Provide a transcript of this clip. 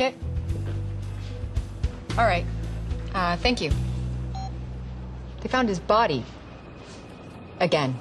it? All right. Uh, thank you. They found his body. Again.